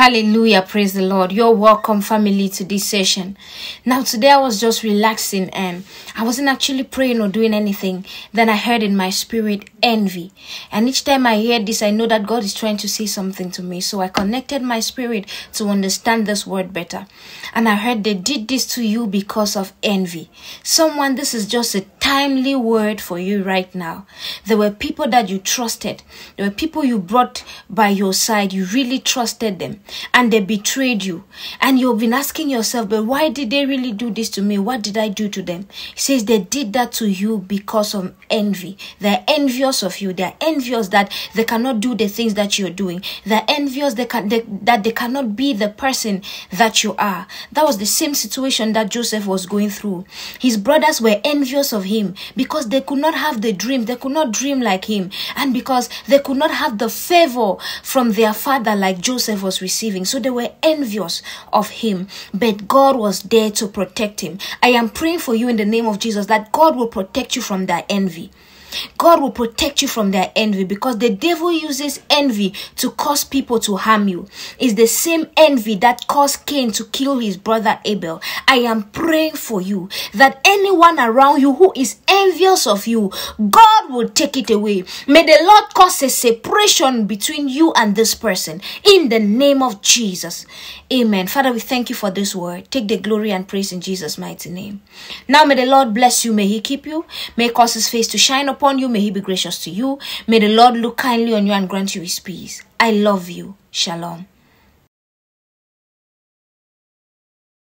Hallelujah. Praise the Lord. You're welcome, family, to this session. Now, today I was just relaxing and I wasn't actually praying or doing anything. Then I heard in my spirit envy. And each time I hear this, I know that God is trying to say something to me. So I connected my spirit to understand this word better. And I heard they did this to you because of envy. Someone, this is just a timely word for you right now. There were people that you trusted, there were people you brought by your side. You really trusted them and they betrayed you. And you've been asking yourself, but why did they really do this to me? What did I do to them? He says they did that to you because of envy. They're envious of you. They're envious that they cannot do the things that you're doing. They're envious they can, they, that they cannot be the person that you are. That was the same situation that Joseph was going through. His brothers were envious of him because they could not have the dream. They could not dream like him. And because they could not have the favor from their father like Joseph was receiving receiving. So they were envious of him, but God was there to protect him. I am praying for you in the name of Jesus that God will protect you from that envy. God will protect you from their envy because the devil uses envy to cause people to harm you. It's the same envy that caused Cain to kill his brother Abel. I am praying for you that anyone around you who is envious of you, God will take it away. May the Lord cause a separation between you and this person in the name of Jesus. Amen. Father, we thank you for this word. Take the glory and praise in Jesus' mighty name. Now may the Lord bless you. May he keep you. May cause his face to shine upon upon you. May he be gracious to you. May the Lord look kindly on you and grant you his peace. I love you. Shalom.